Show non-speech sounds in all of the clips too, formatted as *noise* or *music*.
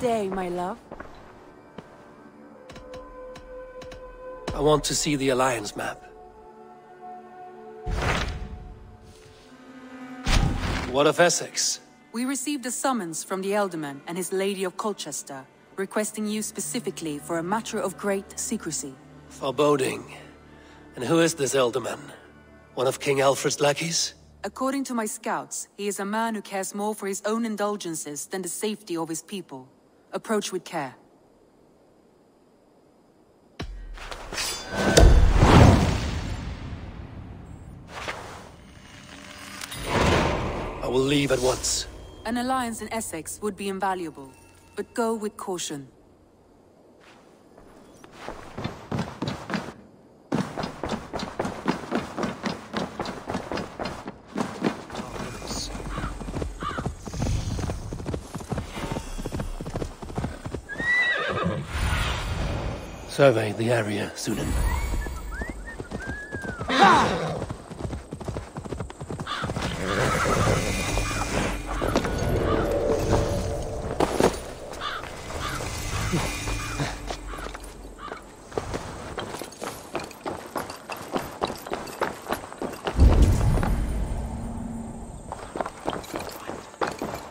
day, my love? I want to see the Alliance map. What of Essex? We received a summons from the Ealdorman and his Lady of Colchester, requesting you specifically for a matter of great secrecy. Foreboding. And who is this Ealdorman? One of King Alfred's lackeys? According to my scouts, he is a man who cares more for his own indulgences than the safety of his people. Approach with care. I will leave at once. An alliance in Essex would be invaluable, but go with caution. Survey the area, Synin.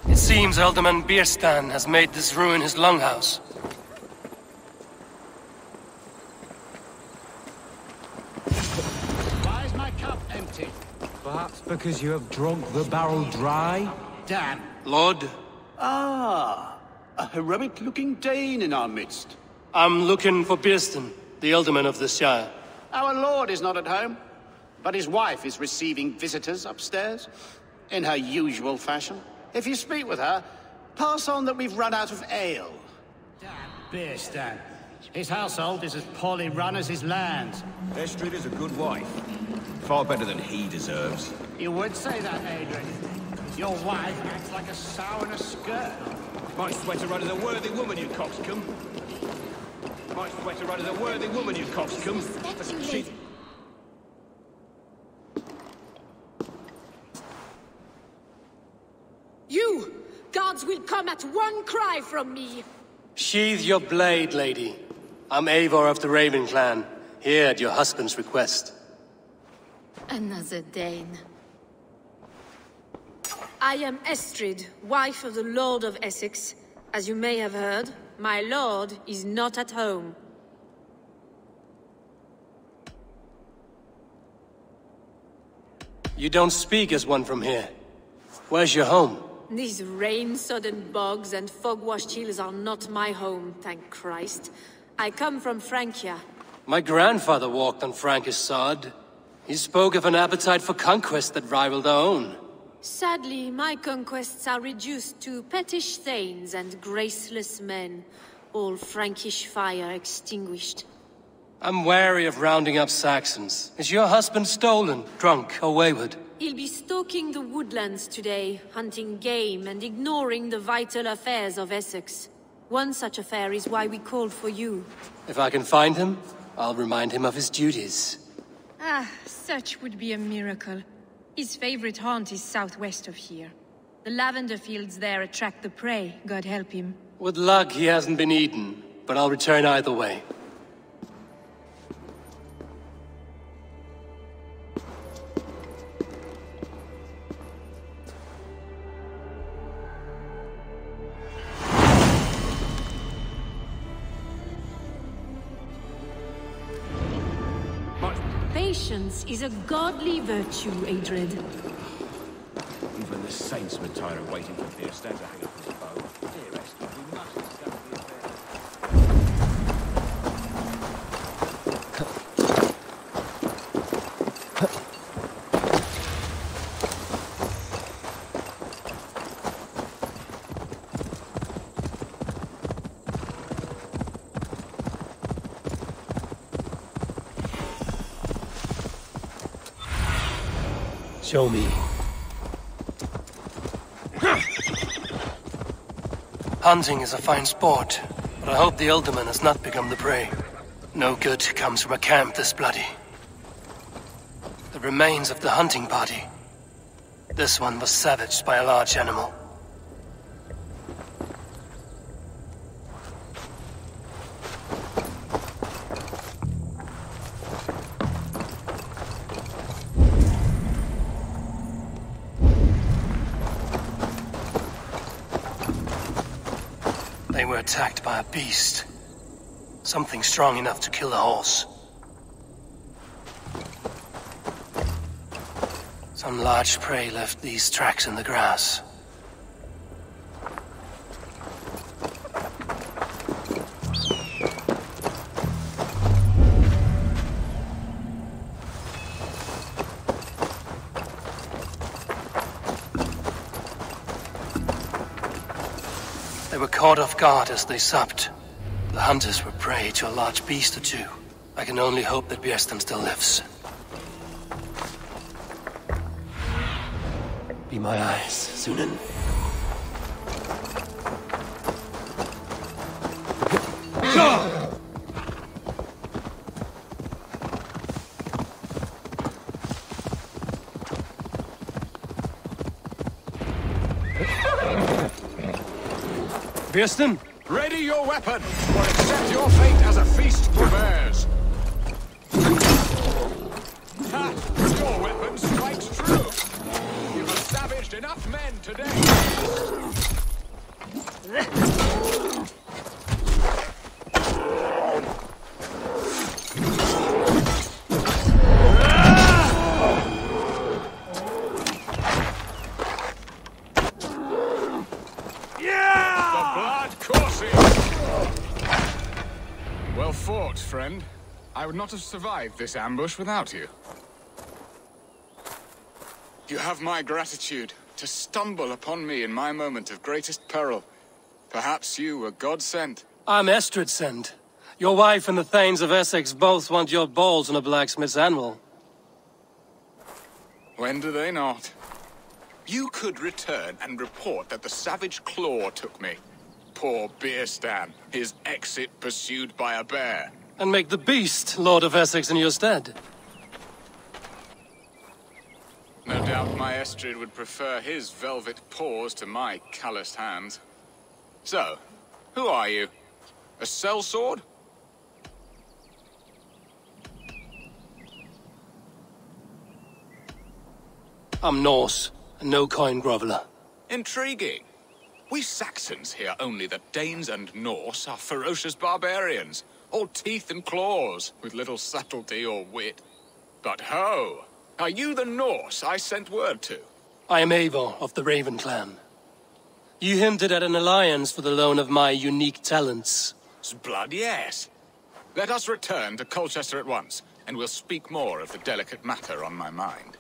It seems Alderman Birstan has made this ruin his longhouse. Why is my cup empty? Perhaps because you have drunk the barrel dry? Damn. Lord, Ah, a heroic-looking Dane in our midst. I'm looking for Birstan, the Ealdorman of the Shire. Our lord is not at home, but his wife is receiving visitors upstairs, in her usual fashion. If you speak with her, pass on that we've run out of ale. Damn Birstan. His household is as poorly run as his lands. Estrid is a good wife. Far better than he deserves. You would say that, Adrian. Your wife acts like a sow in a skirt. My sweater run is a worthy woman, you coxcomb. My sweater run is a worthy woman, you coxcomb. She... You! Gods will come at one cry from me! Sheathe your blade, lady. I'm Eivor of the Raven Clan, here at your husband's request. Another Dane. I am Estrid, wife of the Lord of Essex. As you may have heard, my lord is not at home. You don't speak as one from here. Where's your home? These rain-sodden bogs and fog-washed hills are not my home, thank Christ. I come from Francia. My grandfather walked on Frankish sod. He spoke of an appetite for conquest that rivaled our own. Sadly, my conquests are reduced to pettish thanes and graceless men, all Frankish fire extinguished. I'm wary of rounding up Saxons. Is your husband stolen, drunk, or wayward? He'll be stalking the woodlands today, hunting game and ignoring the vital affairs of Essex. One such affair is why we called for you. If I can find him, I'll remind him of his duties. Ah, such would be a miracle. His favorite haunt is southwest of here. The lavender fields there attract the prey, God help him. With luck, he hasn't been eaten, but I'll return either way. Is a godly virtue, Adred. Even the saints would tire of waiting for Birstan to hang up his bow. Dear Estrid, we must discover the affair. Show me. Hunting is a fine sport, but I hope the Ealdorman has not become the prey. No good comes from a camp this bloody. The remains of the hunting party. This one was savaged by a large animal. Beast. Something strong enough to kill a horse. Some large prey left these tracks in the grass. Guard as they supped. The hunters were prey to a large beast or two. I can only hope that Birstan still lives. Be my eyes, Synin. Birstan! Ready your weapon, or accept your fate as a feast bears. Ha! Your weapon strikes true. You have savaged enough men today. Not have survived this ambush without you. You have my gratitude to stumble upon me in my moment of greatest peril. Perhaps you were God sent. I'm Estrid Send. Your wife and the Thanes of Essex both want your balls on a blacksmith's anvil. When do they not? You could return and report that the savage claw took me. Poor Birstan, his exit pursued by a bear. And make the beast Lord of Essex in your stead. No doubt my Estrid would prefer his velvet paws to my calloused hands. So, who are you? A sellsword? I'm Norse, and no coin groveler. Intriguing. We Saxons hear only that Danes and Norse are ferocious barbarians, all teeth and claws, with little subtlety or wit. But ho! Are you the Norse I sent word to? I am Eivor of the Raven clan. You hinted at an alliance for the loan of my unique talents. Blood, yes. Let us return to Colchester at once, and we'll speak more of the delicate matter on my mind.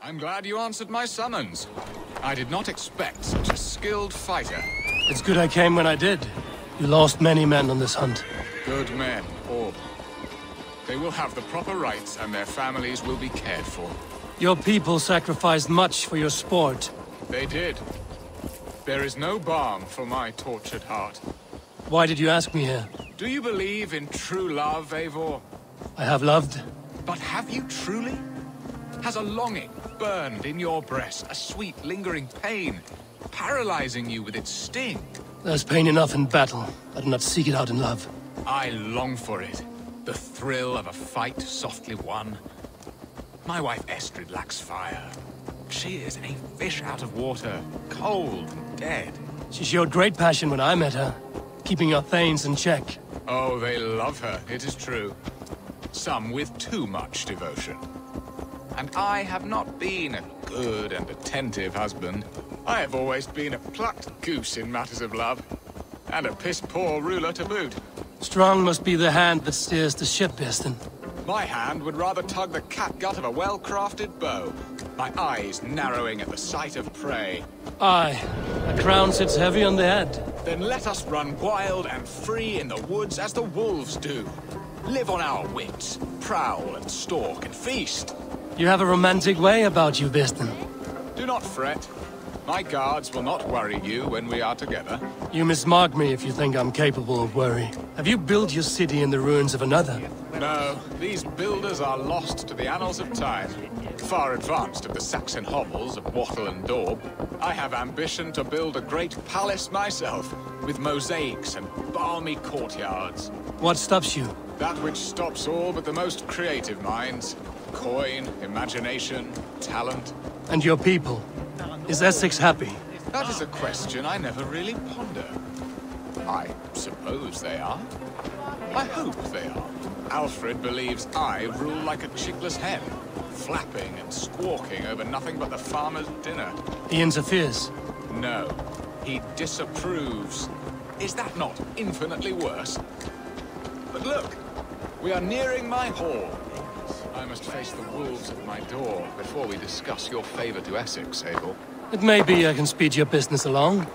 I'm glad you answered my summons. I did not expect such a skilled fighter. It's good I came when I did. You lost many men on this hunt. Good men, all. They will have the proper rights, and their families will be cared for. Your people sacrificed much for your sport. They did. There is no balm for my tortured heart. Why did you ask me here? Do you believe in true love, Eivor? I have loved. But have you truly? Has a longing burned in your breast, a sweet, lingering pain, paralyzing you with its sting? There's pain enough in battle. I do not seek it out in love. I long for it. The thrill of a fight softly won. My wife Estrid lacks fire. She is a fish out of water, cold and dead. She showed great passion when I met her, keeping your Thanes in check. Oh, they love her, it is true. Some with too much devotion. And I have not been a good and attentive husband. I have always been a plucked goose in matters of love. And a piss-poor ruler to boot. Strong must be the hand that steers the ship, Birstan. My hand would rather tug the catgut of a well-crafted bow. My eyes narrowing at the sight of prey. Aye, a crown sits heavy on the head. Then let us run wild and free in the woods as the wolves do. Live on our wits, prowl and stalk and feast. You have a romantic way about you, Birstan. Do not fret. My guards will not worry you when we are together. You mismark me if you think I'm capable of worry. Have you built your city in the ruins of another? No, these builders are lost to the annals of time. Far advanced of the Saxon hovels of Wattle and Daub, I have ambition to build a great palace myself, with mosaics and balmy courtyards. What stops you? That which stops all but the most creative minds. Coin, imagination, talent. And your people? Is Essex happy? That is a question I never really ponder. I suppose they are. I hope they are. Alfred believes I rule like a chickless hen, flapping and squawking over nothing but the farmer's dinner. He interferes. No, he disapproves. Is that not infinitely worse? But look, we are nearing my hall. I must face the wolves at my door before we discuss your favor to Essex, Abel. It may be I can speed your business along.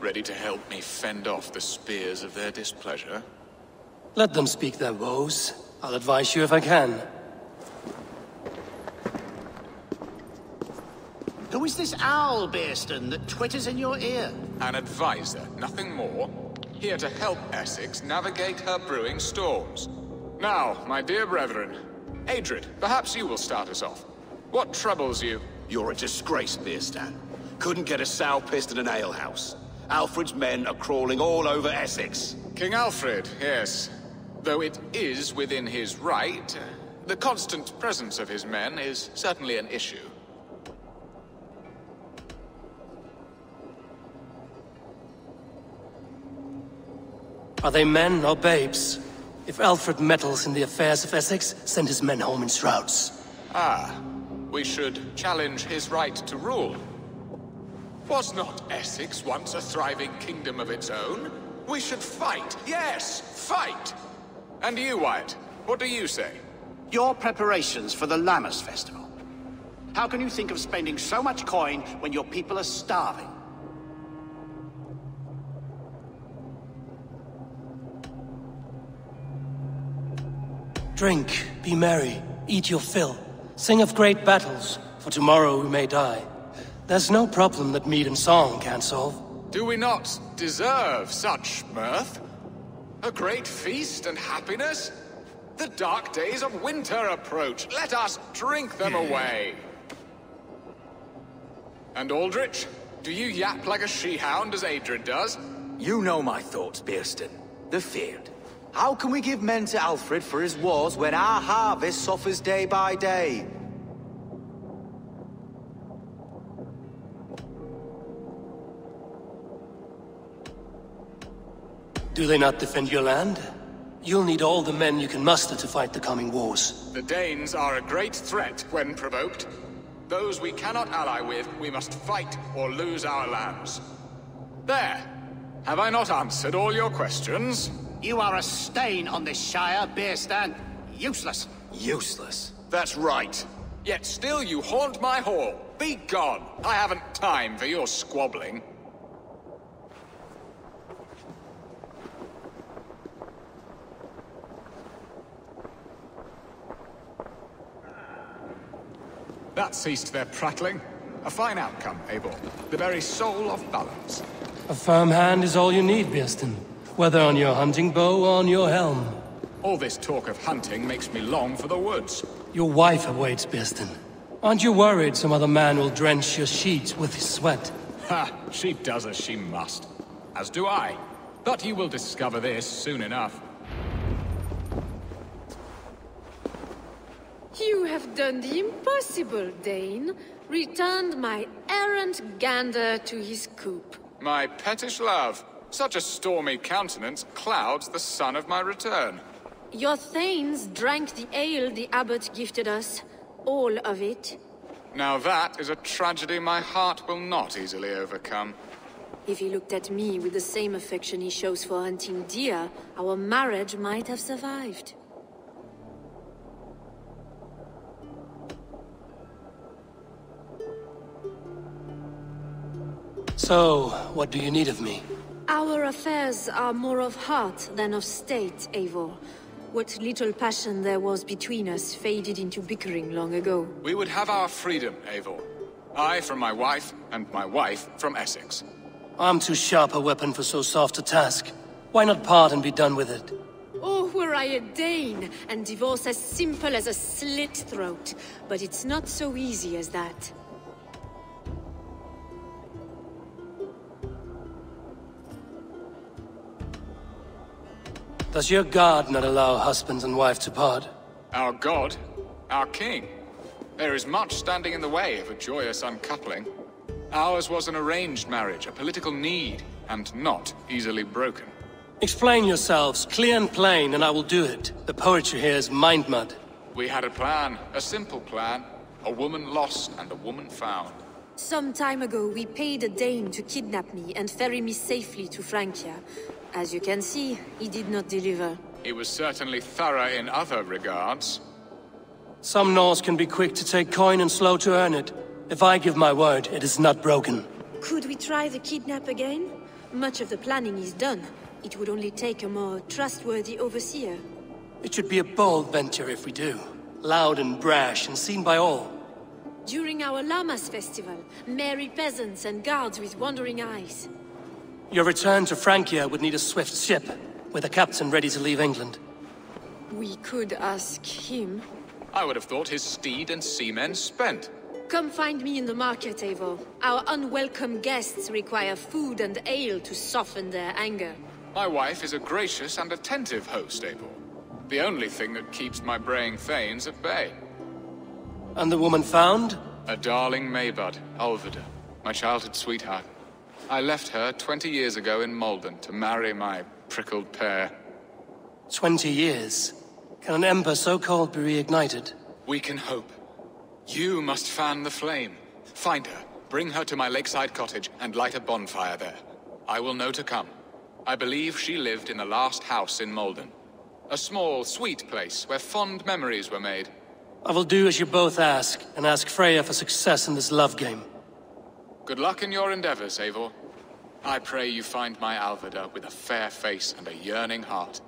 Ready to help me fend off the spears of their displeasure? Let them speak their woes. I'll advise you if I can. Who is this owl, Birstan, that twitters in your ear? An advisor, nothing more. Here to help Essex navigate her brewing storms. Now, my dear brethren, Adrid, perhaps you will start us off. What troubles you? You're a disgrace, Birstan. Couldn't get a sow pissed in an alehouse. Alfred's men are crawling all over Essex. King Alfred, yes. Though it is within his right, the constant presence of his men is certainly an issue. Are they men or babes? If Alfred meddles in the affairs of Essex, send his men home in shrouds. Ah, we should challenge his right to rule. Was not Essex once a thriving kingdom of its own? We should fight, yes, fight! And you, Wyatt, what do you say? Your preparations for the Lammas Festival. How can you think of spending so much coin when your people are starving? Drink, be merry, eat your fill. Sing of great battles, for tomorrow we may die. There's no problem that mead and song can't solve. Do we not deserve such mirth? A great feast and happiness? The dark days of winter approach. Let us drink them hmm. away. And Aldrich, do you yap like a she-hound as Adrian does? You know my thoughts, Birstan. The feared. How can we give men to Alfred for his wars when our harvest suffers day by day? Do they not defend your land? You'll need all the men you can muster to fight the coming wars. The Danes are a great threat when provoked. Those we cannot ally with, we must fight or lose our lands. There! Have I not answered all your questions? You are a stain on this Shire, Birstan. Useless. Useless. That's right. Yet still you haunt my hall. Be gone! I haven't time for your squabbling. That ceased their prattling. A fine outcome, Abel. The very soul of balance. A firm hand is all you need, Birstan. Whether on your hunting bow or on your helm. All this talk of hunting makes me long for the woods. Your wife awaits, Birstan. Aren't you worried some other man will drench your sheets with his sweat? Ha! She does as she must. As do I. But you will discover this soon enough. You have done the impossible, Dane. Returned my errant gander to his coop. My pettish love. Such a stormy countenance clouds the sun of my return. Your thanes drank the ale the abbot gifted us. All of it. Now that is a tragedy my heart will not easily overcome. If he looked at me with the same affection he shows for hunting deer, our marriage might have survived. So, what do you need of me? Our affairs are more of heart than of state, Eivor. What little passion there was between us faded into bickering long ago. We would have our freedom, Eivor. I from my wife, and my wife from Essex. I'm too sharp a weapon for so soft a task. Why not part and be done with it? Oh, were I a Dane, and divorce as simple as a slit throat. But it's not so easy as that. Does your god not allow husbands and wife to part? Our god? Our king? There is much standing in the way of a joyous uncoupling. Ours was an arranged marriage, a political need, and not easily broken. Explain yourselves, clear and plain, and I will do it. The poetry here is mind mud. We had a plan, a simple plan. A woman lost and a woman found. Some time ago, we paid a Dane to kidnap me and ferry me safely to Francia. As you can see, he did not deliver. He was certainly thorough in other regards. Some Norse can be quick to take coin and slow to earn it. If I give my word, it is not broken. Could we try the kidnap again? Much of the planning is done. It would only take a more trustworthy overseer. It should be a bold venture if we do. Loud and brash and seen by all. During our Lammas festival, merry peasants and guards with wandering eyes. Your return to Francia would need a swift ship, with a captain ready to leave England. We could ask him. I would have thought his steed and seamen spent. Come find me in the market, Eivor. Our unwelcome guests require food and ale to soften their anger. My wife is a gracious and attentive host, Eivor. The only thing that keeps my braying thanes at bay. And the woman found? A darling Maybud, Alvida, my childhood sweetheart. I left her 20 years ago in Maldon to marry my prickled pear. Twenty years. Can an ember so cold be reignited? We can hope. You must fan the flame. Find her, bring her to my lakeside cottage, and light a bonfire there. I will know to come. I believe she lived in the last house in Maldon. A small, sweet place where fond memories were made. I will do as you both ask, and ask Freya for success in this love game. Good luck in your endeavors, Eivor. I pray you find my Alvida with a fair face and a yearning heart.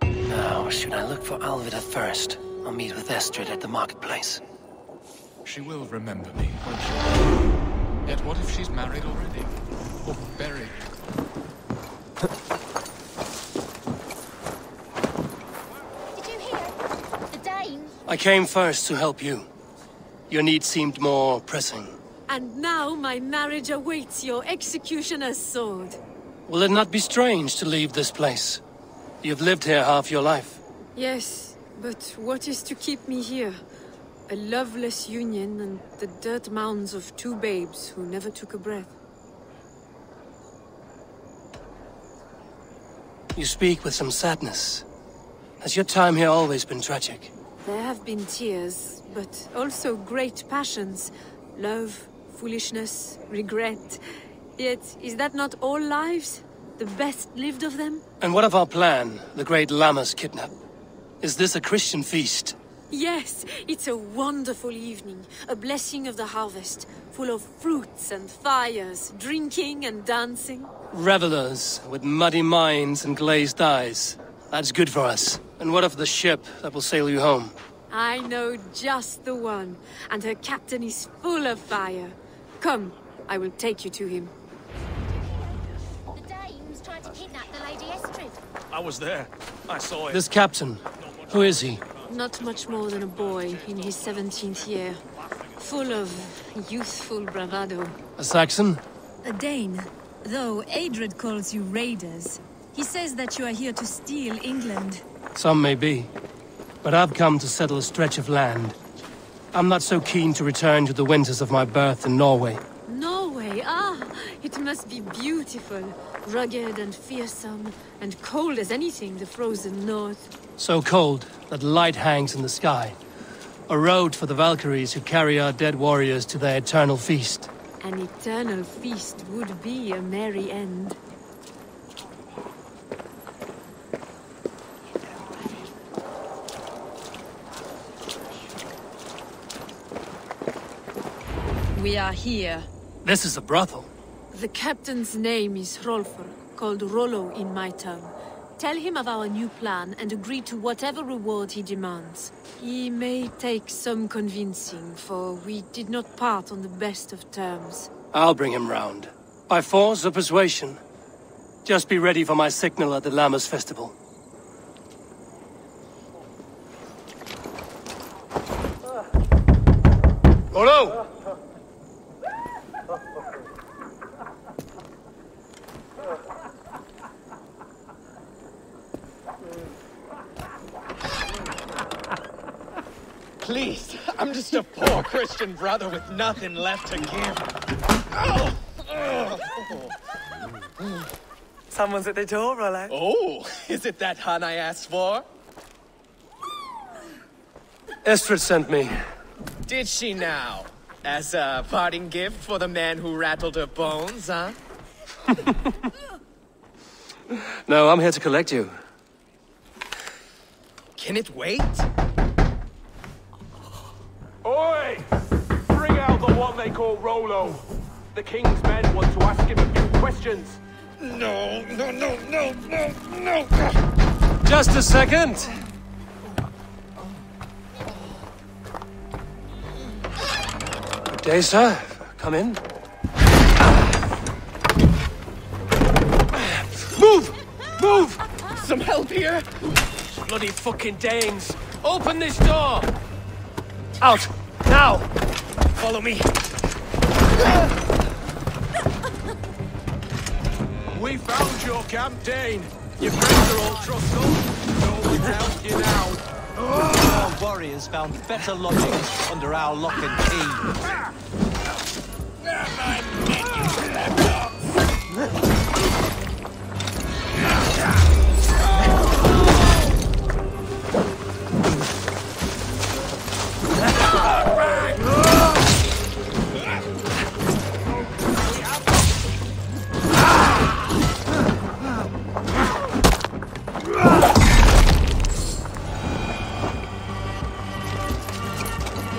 Now, should I look for Alvida first, or meet with Estrid at the marketplace? She will remember me, won't she? Yet what if she's married already? Or buried? Did you hear? The Danes? I came first to help you. Your need seemed more pressing. And now my marriage awaits your executioner's sword. Will it not be strange to leave this place? You've lived here half your life. Yes, but what is to keep me here? A loveless union and the dirt mounds of two babes who never took a breath. You speak with some sadness. Has your time here always been tragic? There have been tears, but also great passions. Love, foolishness, regret. Yet, is that not all lives? The best lived of them? And what of our plan, the great Lammas kidnap? Is this a Christian feast? Yes, it's a wonderful evening. A blessing of the harvest, full of fruits and fires, drinking and dancing. Revelers with muddy minds and glazed eyes. That's good for us. And what of the ship that will sail you home? I know just the one, and her captain is full of fire. Come, I will take you to him. The Danes tried to kidnap the Lady Estrid. I was there. I saw it. This captain, who is he? Not much more than a boy in his 17th year. Full of youthful bravado. A Saxon? A Dane. Though Adred calls you raiders. He says that you are here to steal England. Some may be. But I've come to settle a stretch of land. I'm not so keen to return to the winters of my birth in Norway. Norway, ah, it must be beautiful. Rugged and fearsome, and cold as anything the frozen north. So cold that light hangs in the sky. A road for the Valkyries who carry our dead warriors to their eternal feast. An eternal feast would be a merry end. We are here. This is a brothel. The captain's name is Rolfr, called Rollo in my tongue. Tell him of our new plan and agree to whatever reward he demands. He may take some convincing, for we did not part on the best of terms. I'll bring him round. By force or persuasion. Just be ready for my signal at the Lammas Festival. Rollo! Please. I'm just a poor Christian brother with nothing left to give. Oh! Someone's at the door, Rollo. Oh, is it that hun I asked for? Estrid sent me. Did she now? As a parting gift for the man who rattled her bones, huh? *laughs* No, I'm here to collect you. Can it wait? Oi! Bring out the one they call Rollo. The king's men want to ask him a few questions. No, no, no, no, no, no! Just a second. Good day, sir. Come in. Move! Move! Some help here? Bloody fucking Danes! Open this door! Out! Now! Follow me. We found your camp, Dane. Your friends are all trussed up. No one help you now. Our warriors found better lodgings under our lock and key.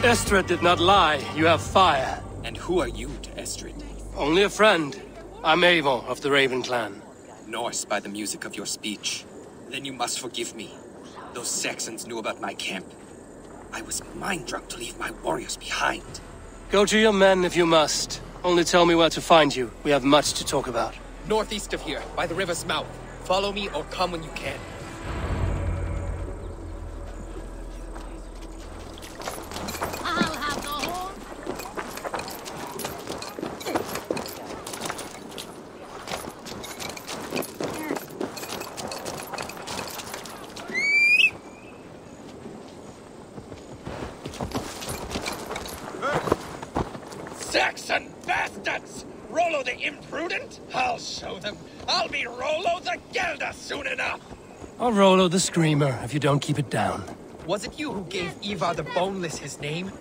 Estrid did not lie. You have fire. And who are you to Estrid? Only a friend. I'm Eivor of the Raven clan. Norse by the music of your speech. Then you must forgive me. Those Saxons knew about my camp. I was mind drunk to leave my warriors behind. Go to your men if you must. Only tell me where to find you. We have much to talk about. Northeast of here, by the river's mouth. Follow me or come when you can. I'll have the horn. Saxon bastards! Rollo the imprudent? I'll show them. I'll be Rollo the Gelder soon enough! I'll Rollo the Screamer if you don't keep it down. Was it you who gave Ivar the Boneless his name?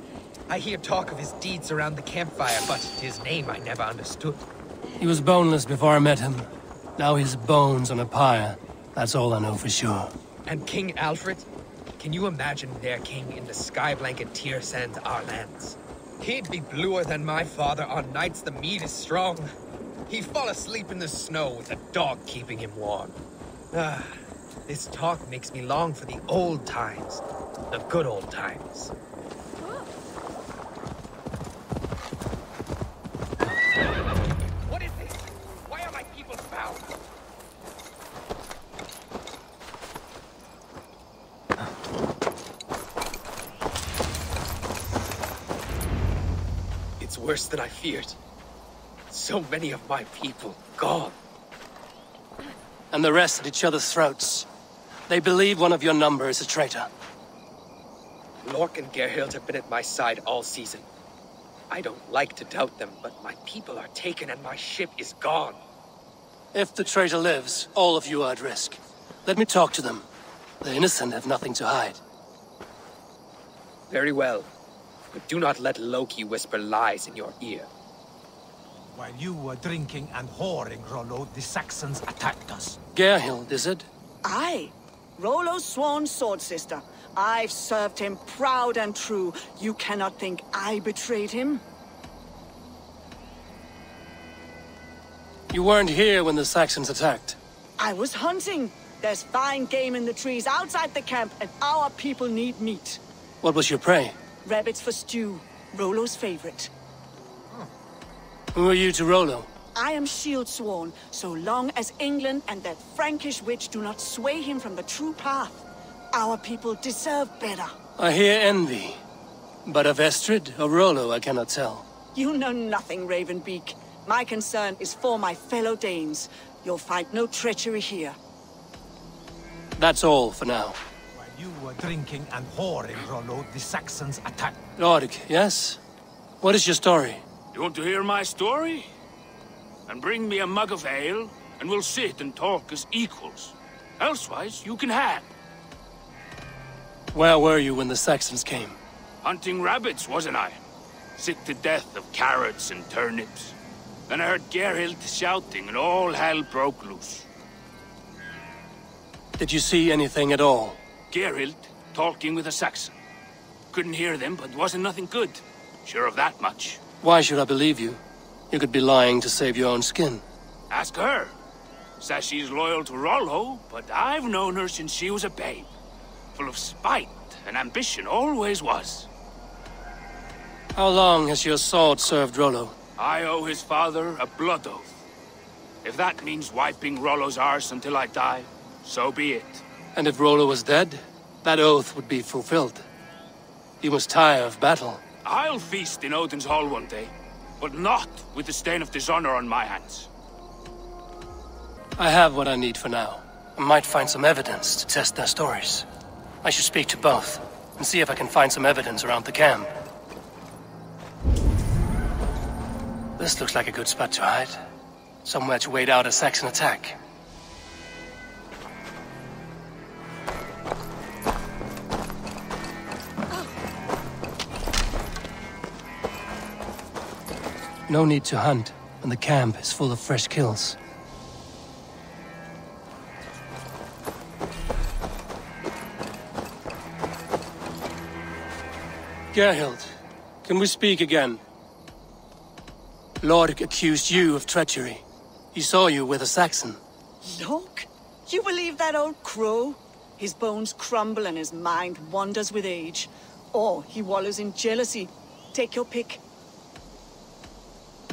I hear talk of his deeds around the campfire, but his name I never understood. He was boneless before I met him. Now he's bones on a pyre. That's all I know for sure. And King Alfred? Can you imagine their king in the sky blanket tear sands our lands? He'd be bluer than my father on nights the meat is strong. He'd fall asleep in the snow with a dog keeping him warm. Ah, this talk makes me long for the old times. The good old times. What is this? Why are my people bound? It's worse than I feared. So many of my people gone. And the rest at each other's throats. They believe one of your number is a traitor. Lork and Gerhild have been at my side all season. I don't like to doubt them, but my people are taken and my ship is gone. If the traitor lives, all of you are at risk. Let me talk to them. The innocent have nothing to hide. Very well. But do not let Loki whisper lies in your ear. While you were drinking and whoring, Rollo, the Saxons attacked us. Gerhild, is it? Aye. Rollo's sworn sword sister. I've served him proud and true. You cannot think I betrayed him? You weren't here when the Saxons attacked. I was hunting. There's fine game in the trees outside the camp, and our people need meat. What was your prey? Rabbits for stew. Rollo's favorite. Who are you to Rollo? I am shield sworn, so long as England and that Frankish witch do not sway him from the true path. Our people deserve better. I hear envy. But of Estrid or Rollo, I cannot tell. You know nothing, Ravenbeak. My concern is for my fellow Danes. You'll find no treachery here. That's all for now. You were drinking and whoring, Rollo. The Saxons attacked. Lord, yes? What is your story? You want to hear my story? And bring me a mug of ale, and we'll sit and talk as equals. Elsewise, you can hang. Where were you when the Saxons came? Hunting rabbits, wasn't I? Sick to death of carrots and turnips. Then I heard Gerhild shouting, and all hell broke loose. Did you see anything at all? Gerhild talking with a Saxon. Couldn't hear them, but wasn't nothing good. Sure of that much. Why should I believe you? You could be lying to save your own skin. Ask her. Says she's loyal to Rollo, but I've known her since she was a babe. Full of spite and ambition, always was. How long has your sword served Rollo? I owe his father a blood oath. If that means wiping Rollo's arse until I die, so be it. And if Rollo was dead, that oath would be fulfilled. You must tire of battle. I'll feast in Odin's hall one day, but not with the stain of dishonor on my hands. I have what I need for now. I might find some evidence to test their stories. I should speak to both, and see if I can find some evidence around the camp. This looks like a good spot to hide. Somewhere to wait out a Saxon attack. No need to hunt, and the camp is full of fresh kills. Gerhild, can we speak again? Lord accused you of treachery. He saw you with a Saxon. Look, you believe that old crow? His bones crumble and his mind wanders with age. Or he wallows in jealousy. Take your pick.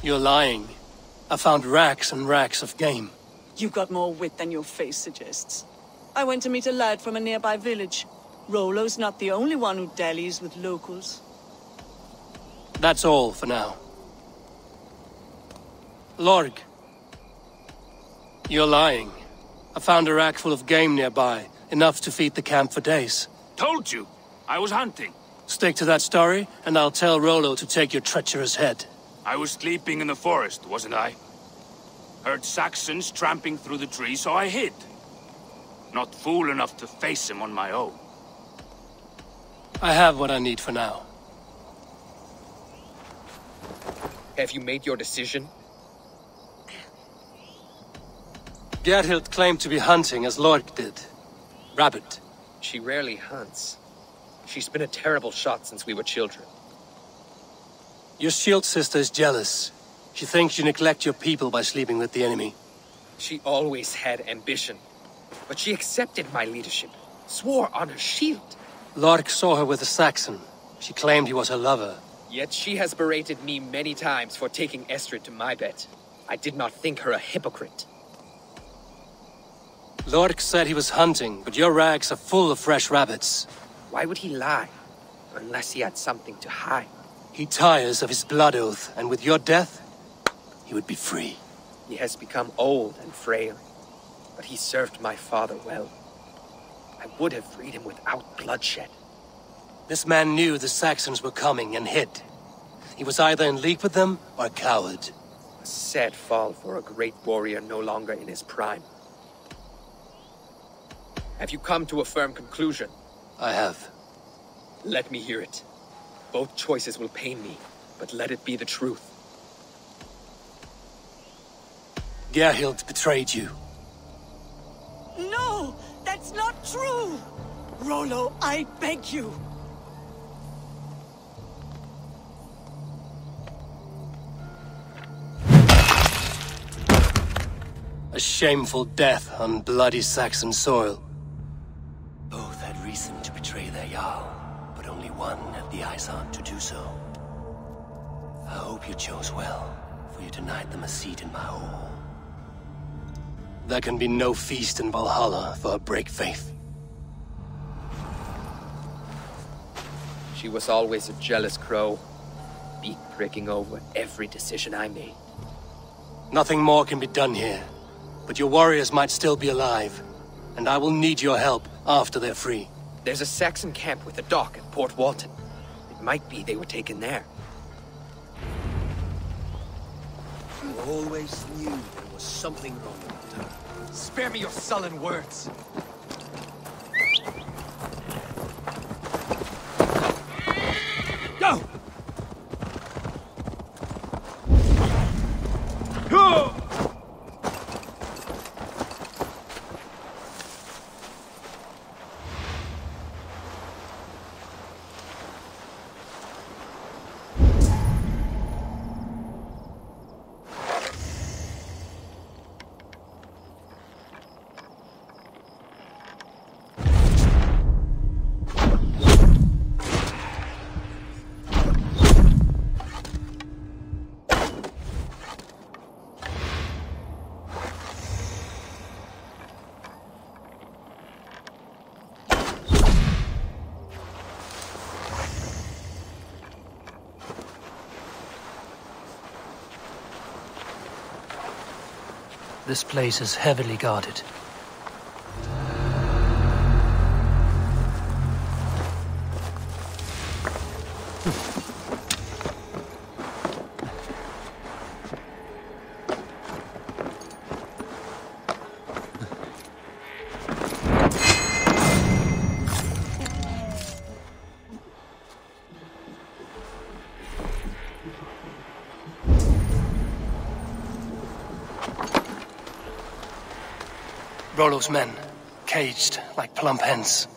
You're lying. I found racks and racks of game. You've got more wit than your face suggests. I went to meet a lad from a nearby village. Rollo's not the only one who dallies with locals. That's all for now. Lorg. You're lying. I found a rack full of game nearby, enough to feed the camp for days. Told you. I was hunting. Stick to that story, and I'll tell Rollo to take your treacherous head. I was sleeping in the forest, wasn't I? Heard Saxons tramping through the trees, so I hid. Not fool enough to face him on my own. I have what I need for now. Have you made your decision? Gerhild claimed to be hunting as Lorg did. Rabbit. She rarely hunts. She's been a terrible shot since we were children. Your shield sister is jealous. She thinks you neglect your people by sleeping with the enemy. She always had ambition. But she accepted my leadership. Swore on her shield. Lorg saw her with a Saxon. She claimed he was her lover. Yet she has berated me many times for taking Estrid to my bed. I did not think her a hypocrite. Lorg said he was hunting, but your rags are full of fresh rabbits. Why would he lie? Unless he had something to hide. He tires of his blood oath, and with your death, he would be free. He has become old and frail, but he served my father well. I would have freed him without bloodshed. This man knew the Saxons were coming and hid. He was either in league with them or a coward. A sad fall for a great warrior no longer in his prime. Have you come to a firm conclusion? I have. Let me hear it. Both choices will pain me, but let it be the truth. Gerhild betrayed you. No! That's not true! Rollo, I beg you! A shameful death on bloody Saxon soil. Both had reason to betray their Jarl, but only one had the Izon to do so. I hope you chose well, for you denied them a seat in my hall. There can be no feast in Valhalla for a break faith. She was always a jealous crow, beak pricking over every decision I made. Nothing more can be done here, but your warriors might still be alive, and I will need your help after they're free. There's a Saxon camp with a dock at Port Walton might be they were taken there. You always knew there was something wrong with her. Spare me your sullen words! This place is heavily guarded. Rollo's men, caged like plump hens.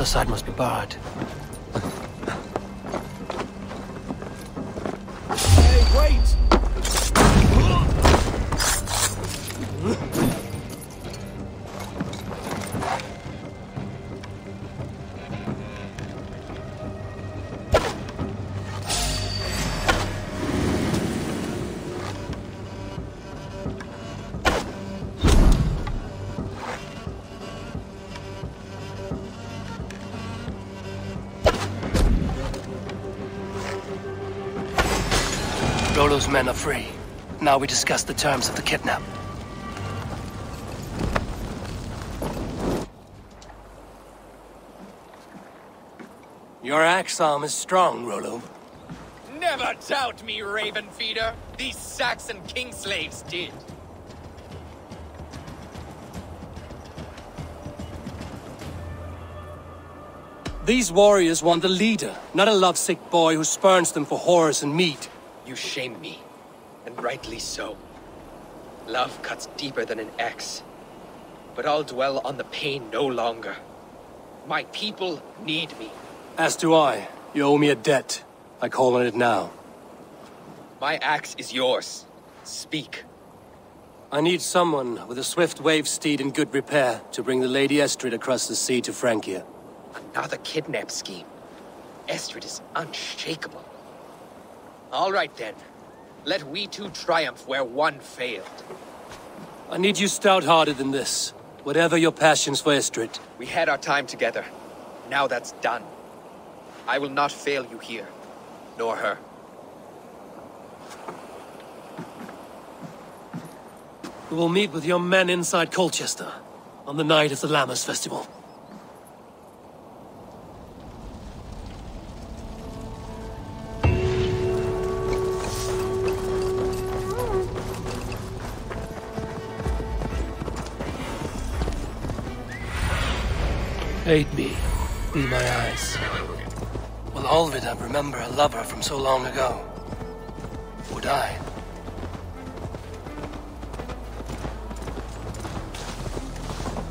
Other side must be barred. Rollo's men are free. Now we discuss the terms of the kidnap. Your axe arm is strong, Rollo. Never doubt me, Raven Feeder. These Saxon king slaves did. These warriors want a leader, not a lovesick boy who spurns them for horrors and meat. You shame me, and rightly so. Love cuts deeper than an axe. But I'll dwell on the pain no longer. My people need me. As do I. You owe me a debt. I call on it now. My axe is yours. Speak. I need someone with a swift wave steed in good repair to bring the Lady Estrid across the sea to Francia. Another kidnap scheme. Estrid is unshakable. All right then. Let we two triumph where one failed. I need you stout-hearted than this. Whatever your passions for Estrid. We had our time together. Now that's done. I will not fail you here. Nor her. We will meet with your men inside Colchester. On the night of the Lammas Festival. Aid me. Be my eyes. Will Olvida remember a lover from so long ago? Would I?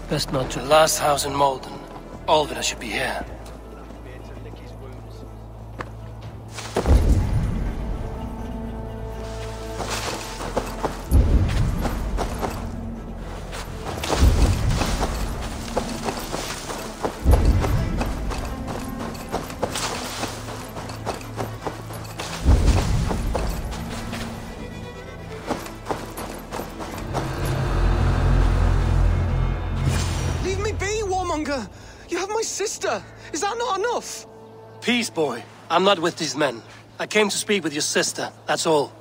Best not to. The last house in Maldon. Olvida should be here. I'm not with these men. I came to speak with your sister, that's all.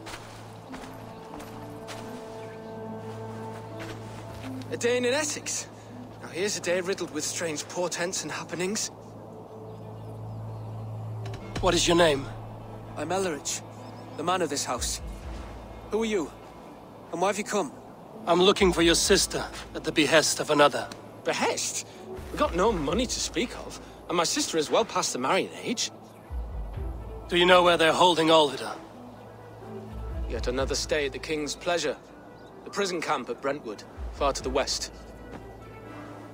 A day in Essex. Now here's a day riddled with strange portents and happenings. What is your name? I'm Ellerich, the man of this house. Who are you? And why have you come? I'm looking for your sister at the behest of another. Behest? We've got no money to speak of, and my sister is well past the marrying age. Do you know where they're holding Olvida? Yet another stay at the King's pleasure. The prison camp at Brentwood, far to the west.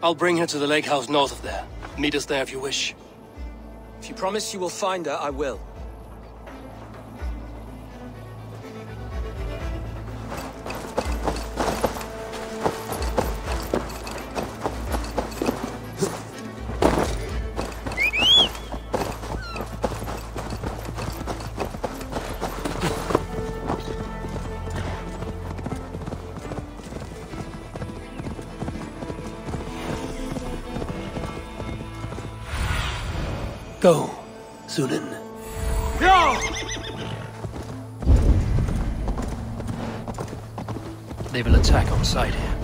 I'll bring her to the lake house north of there. Meet us there if you wish. If you promise you will find her, I will. Go, Synin. They will attack on sight here.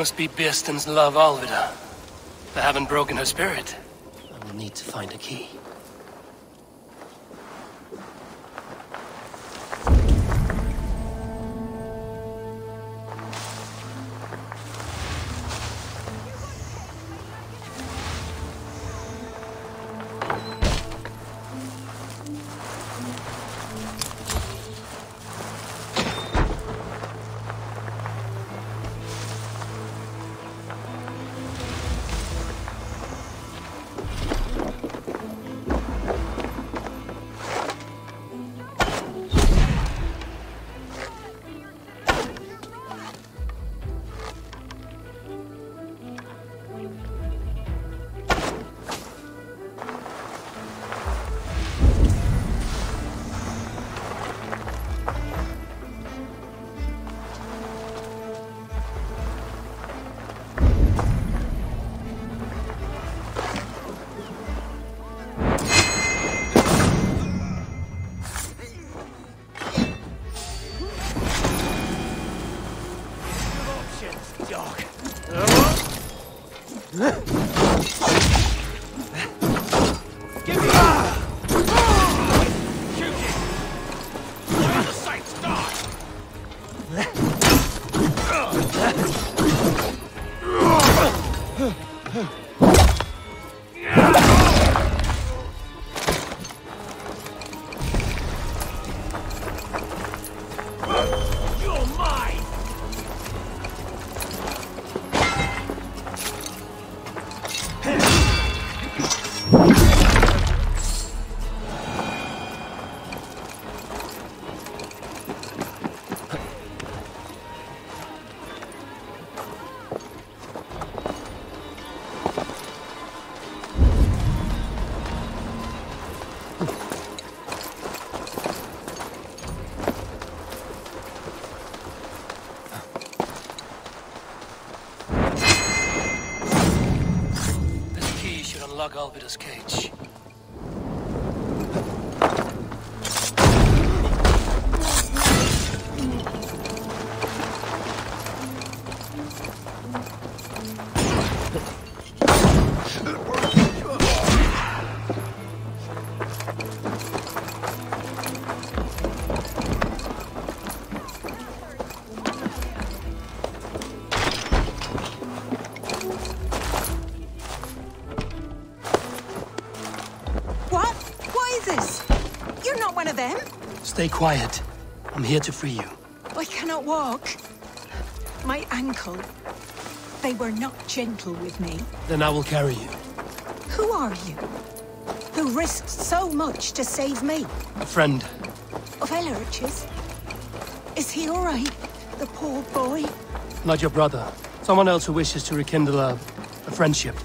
Must be Birstan's love Alvida. I haven't broken her spirit. I will need to find a key. Key should unlock Stay quiet. I'm here to free you. I cannot walk. My ankle. They were not gentle with me. Then I will carry you. Who are you? Who risked so much to save me? A friend. Of Ellerich's? Is he all right? The poor boy? Not your brother. Someone else who wishes to rekindle a, a friendship.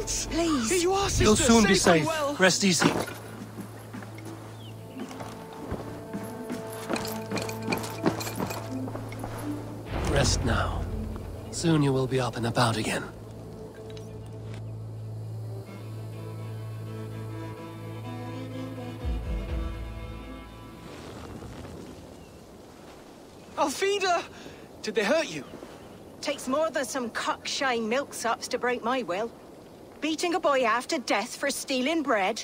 Bless the! Please. Here you are, sister. You'll soon be safe and safe. well. Rest easy. Rest now. Soon you will be up and about again. Alfida! Did they hurt you? Takes more than some cockshy milksops to break my will. Beating a boy after death for stealing bread?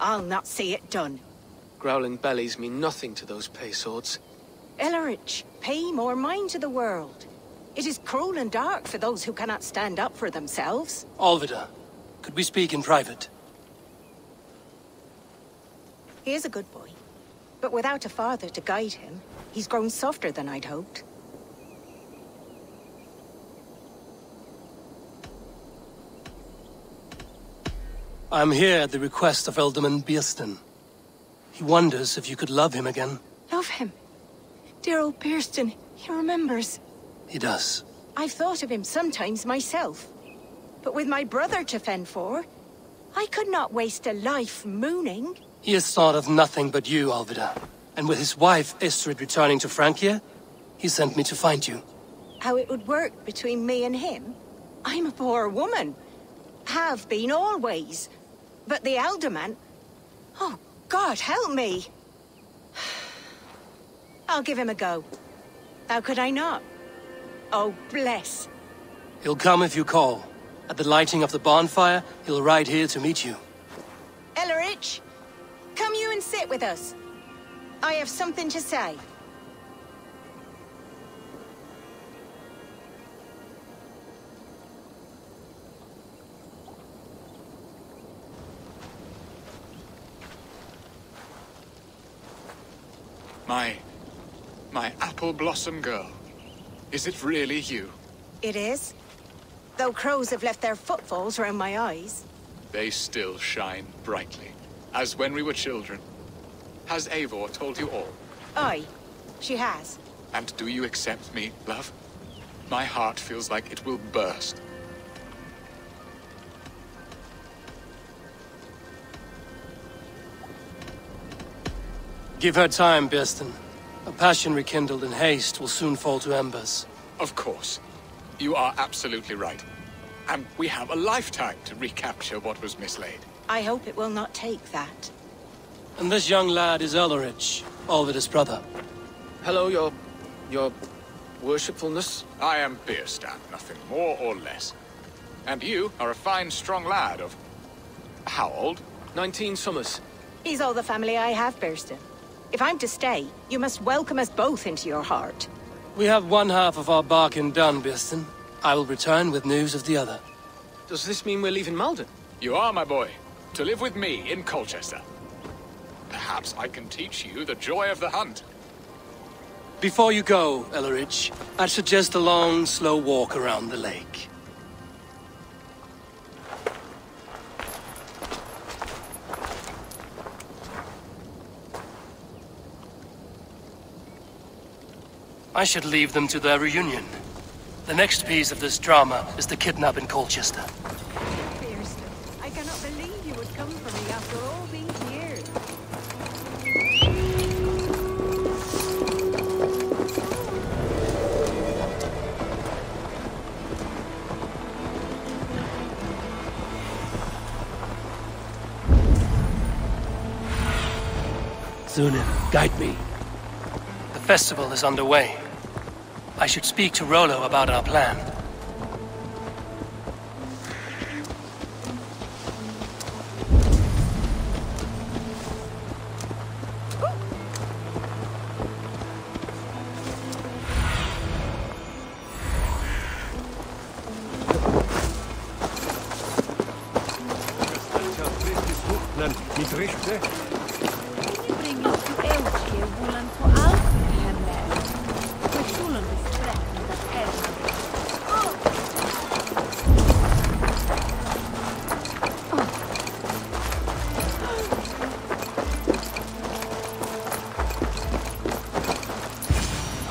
I'll not see it done. Growling bellies mean nothing to those pay swords. Ellerich, pay more mind to the world. It is cruel and dark for those who cannot stand up for themselves. Alvida, could we speak in private? He is a good boy. But without a father to guide him, he's grown softer than I'd hoped. I'm here at the request of Alderman Birstan. He wonders if you could love him again. Love him. Dear old Birstan, he remembers. He does. I've thought of him sometimes myself. But with my brother to fend for, I could not waste a life mooning. He has thought of nothing but you, Alvida. And with his wife, Estrid, returning to Francia, he sent me to find you. How it would work between me and him? I'm a poor woman. Have been always. But the alderman... Oh, God, help me! I'll give him a go. How could I not? Oh, bless. He'll come if you call. At the lighting of the bonfire, he'll ride here to meet you. Ellerich, come you and sit with us. I have something to say. My apple blossom girl. Is it really you? It is. Though crows have left their footfalls around my eyes. They still shine brightly, as when we were children. Has Eivor told you all? Aye, she has. And do you accept me, love? My heart feels like it will burst. Give her time, Birstan. A passion rekindled in haste will soon fall to embers. Of course. You are absolutely right. And we have a lifetime to recapture what was mislaid. I hope it will not take that. And this young lad is Ellerich, Alvida's brother. Hello, your... your... worshipfulness? I am Birstan, nothing more or less. And you are a fine, strong lad of... how old? Nineteen summers. He's all the family I have, Birstan. If I'm to stay, you must welcome us both into your heart. We have one half of our bargain done, Birstan. I will return with news of the other. Does this mean we're leaving Maldon? You are, my boy. To live with me in Colchester. Perhaps I can teach you the joy of the hunt. Before you go, Ellerich, I'd suggest a long, slow walk around the lake. I should leave them to their reunion. The next piece of this drama is the kidnap in Colchester. Birstan, I cannot believe you would come for me after all these years. Synin, guide me. The festival is underway. I should speak to Rollo about our plan.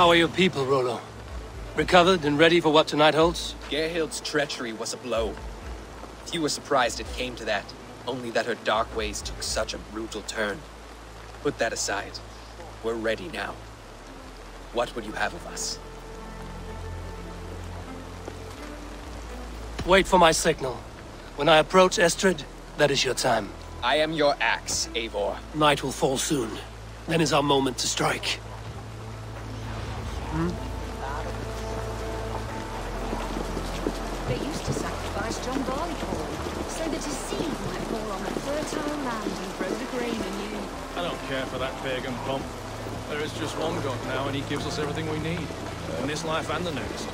How are your people, Rollo? Recovered and ready for what tonight holds? Gerhild's treachery was a blow. Few were surprised it came to that, only that her dark ways took such a brutal turn. Put that aside. We're ready now. What would you have of us? Wait for my signal. When I approach Estrid, that is your time. I am your axe, Eivor. Night will fall soon. Then is our moment to strike. Barleycorn, so that his seed might fall on a fertile land and grow the grain anew. I don't care for that pagan pomp. There is just one god now, and he gives us everything we need. In this life and the next.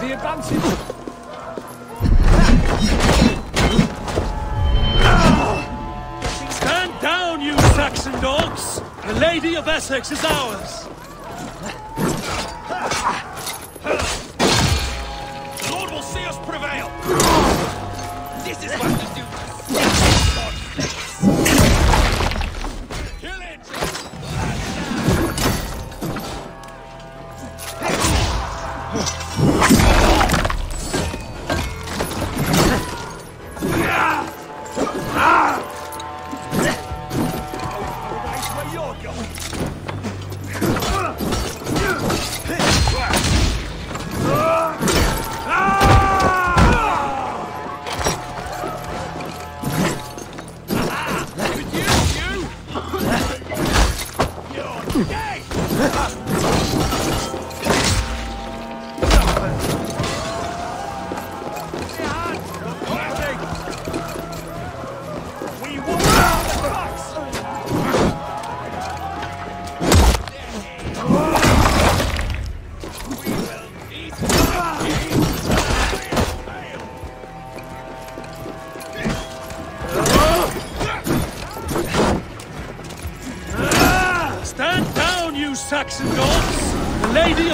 The advantage. Stand down, you Saxon dogs! The Lady of Essex is ours!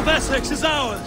Of Essex is ours!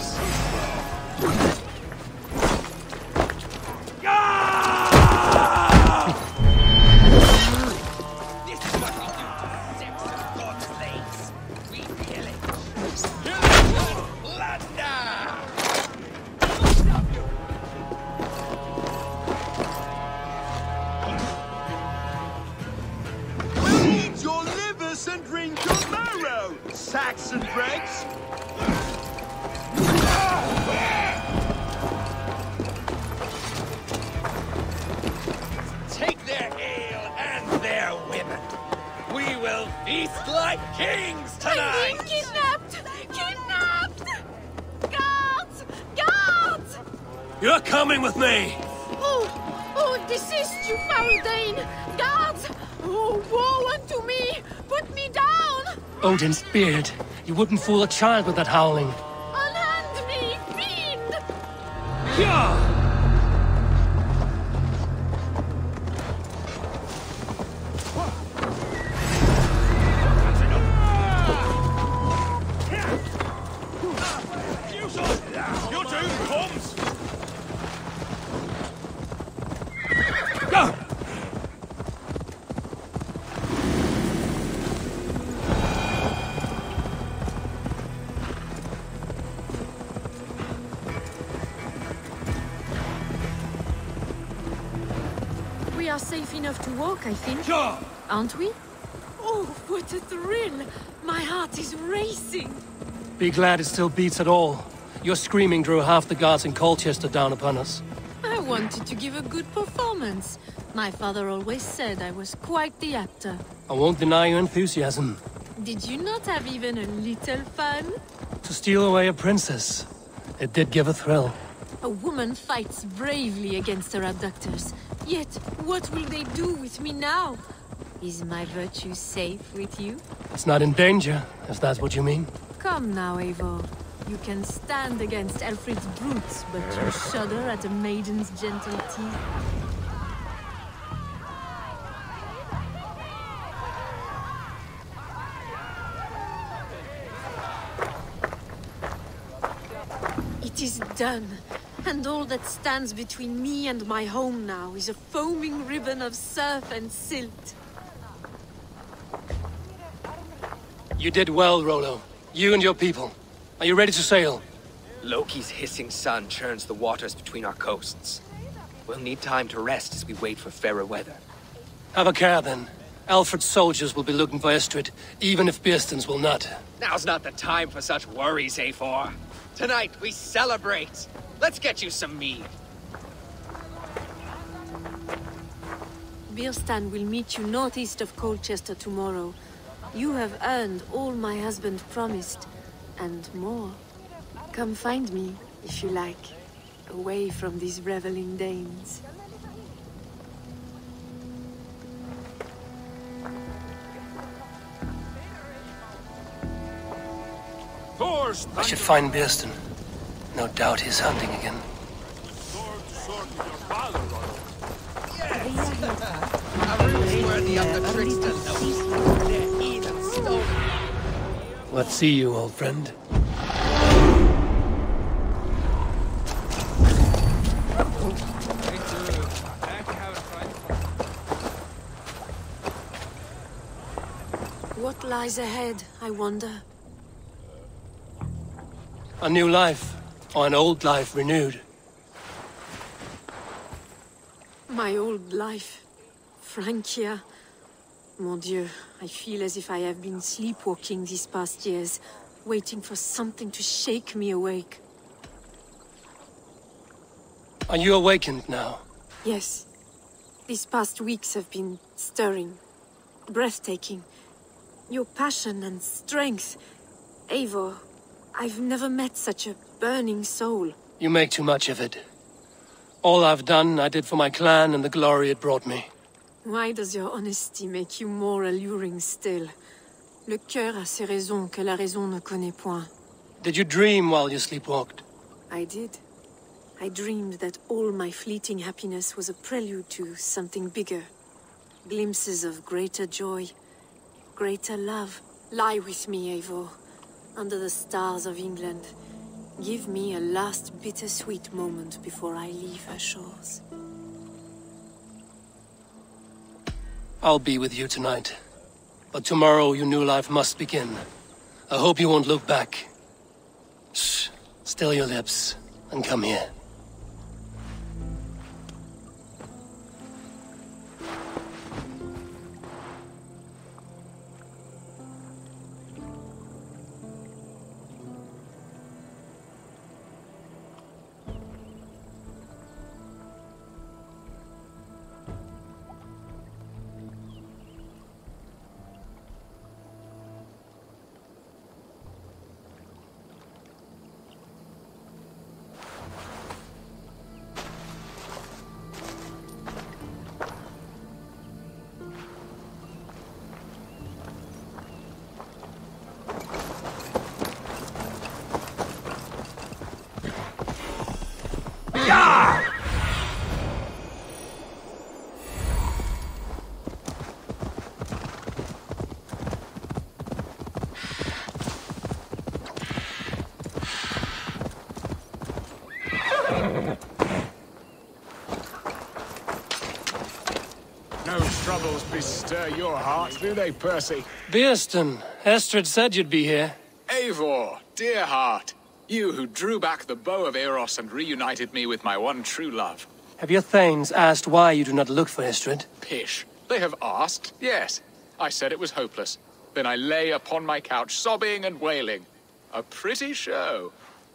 You're coming with me! Oh, oh, desist, you foul Dane! Guards! Oh, woe unto me! Put me down! Odin's beard. You wouldn't fool a child with that howling. Unhand me, fiend! Yeah! I think. Aren't we? Oh, what a thrill! My heart is racing. Be glad it still beats at all. Your screaming drew half the guards in Colchester down upon us. I wanted to give a good performance. My father always said I was quite the actor. I won't deny your enthusiasm. Did you not have even a little fun? To steal away a princess. It did give a thrill. A woman fights bravely against her abductors. Yet, what will they do with me now? Is my virtue safe with you? It's not in danger, if that's what you mean. Come now, Eivor. You can stand against Alfred's brutes, but you shudder at a maiden's gentle teeth. It is done. And all that stands between me and my home now is a foaming ribbon of surf and silt. You did well, Rollo. You and your people. Are you ready to sail? Loki's hissing son churns the waters between our coasts. We'll need time to rest as we wait for fairer weather. Have a care, then. Alfred's soldiers will be looking for Estrid, even if Birstan's will not. Now's not the time for such worries, Eivor. Tonight, we celebrate. Let's get you some mead. Birstan will meet you northeast of Colchester tomorrow. You have earned all my husband promised, and more. Come find me, if you like, away from these reveling Danes. I should find Birstan. No doubt he's hunting again. What see you, old friend? What lies ahead, I wonder? A new life, or an old life renewed. My old life. Francia. Mon Dieu, I feel as if I have been sleepwalking these past years, waiting for something to shake me awake. Are you awakened now? Yes. These past weeks have been stirring, breathtaking. Your passion and strength. Eivor, I've never met such a burning soul. You make too much of it. All I've done, I did for my clan and the glory it brought me. Why does your honesty make you more alluring still? Le cœur a ses raisons que la raison ne connaît point. Did you dream while you sleepwalked? I did. I dreamed that all my fleeting happiness was a prelude to something bigger. Glimpses of greater joy, greater love. Lie with me, Eivor, under the stars of England. Give me a last bittersweet moment before I leave her shores. I'll be with you tonight. But tomorrow your new life must begin. I hope you won't look back. Shh. Still your lips, and come here. Bestir your heart, do they, Percy? Birstan, Estrid said you'd be here. Eivor, dear heart, you who drew back the bow of Eros and reunited me with my one true love. Have your thanes asked why you do not look for Estrid? Pish. They have asked, yes. I said it was hopeless. Then I lay upon my couch, sobbing and wailing. A pretty show.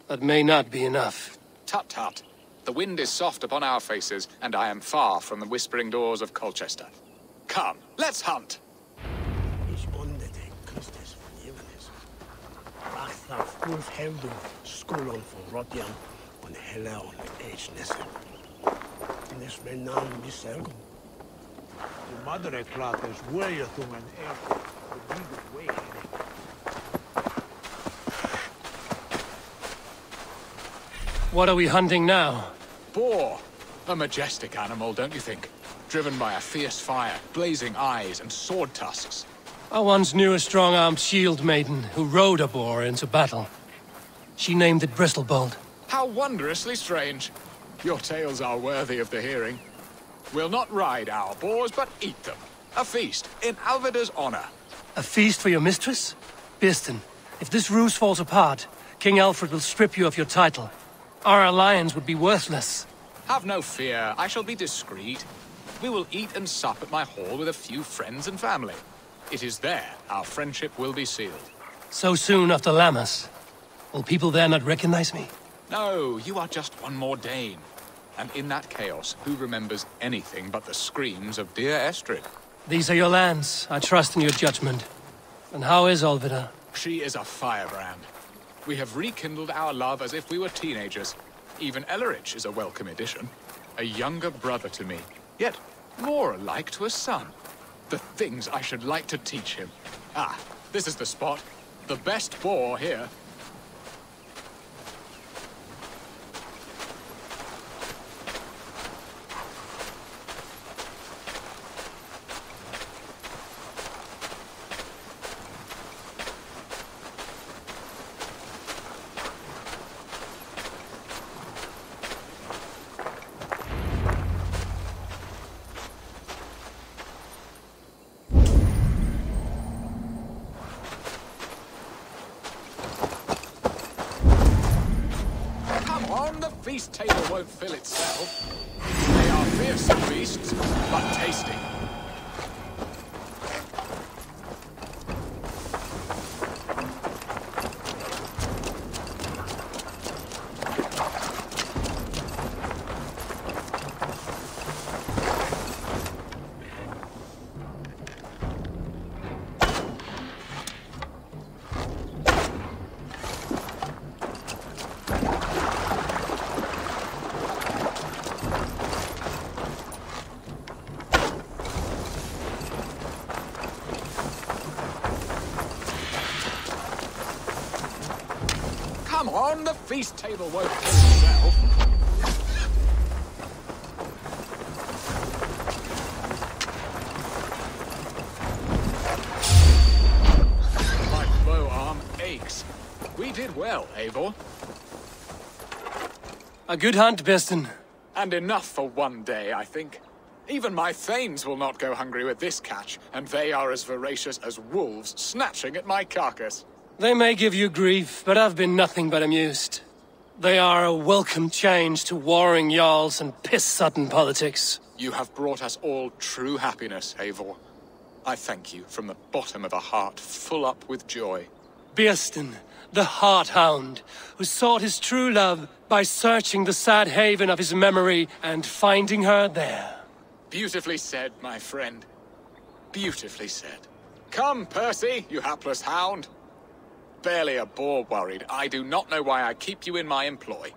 That may not be enough. Tut tut. The wind is soft upon our faces, and I am far from the whispering doors of Colchester. Come, let's hunt. Ulf Heldu, skolon for Rodian, on Hela on Eisnessen. Nes men namn i The mother at Kratos, where you through an air, the big way. What are we hunting now? Boar. A majestic animal, don't you think? Driven by a fierce fire, blazing eyes, and sword tusks. I once knew a strong-armed shield maiden who rode a boar into battle. She named it Bristolbolt. How wondrously strange. Your tales are worthy of the hearing. We'll not ride our boars, but eat them. A feast, in Alvida's honor. A feast for your mistress? Birstan, if this ruse falls apart, King Alfred will strip you of your title. Our alliance would be worthless. Have no fear, I shall be discreet. We will eat and sup at my hall with a few friends and family. It is there our friendship will be sealed. So soon after Lammas. Will people there not recognize me? No, you are just one more Dane. And in that chaos, who remembers anything but the screams of dear Estrid? These are your lands. I trust in your judgment. And how is Olvida? She is a firebrand. We have rekindled our love as if we were teenagers. Even Ellerich is a welcome addition. A younger brother to me, yet more alike to a son. The things I should like to teach him. Ah, this is the spot. The best boar here. Come on, the feast table won't fill itself. They are fearsome beasts, but tasty. Come on, the feast table won't fill itself. My bow arm aches. We did well, Eivor. A good hunt, Birstan. And enough for one day, I think. Even my thanes will not go hungry with this catch, and they are as voracious as wolves snatching at my carcass. They may give you grief, but I've been nothing but amused. They are a welcome change to warring jarls and piss-sudden politics. You have brought us all true happiness, Eivor. I thank you from the bottom of a heart full up with joy. Birstan, the Heart Hound, who sought his true love by searching the sad haven of his memory and finding her there. Beautifully said, my friend. Beautifully said. Come, Percy, you hapless hound barely a bore worried. I do not know why I keep you in my employ.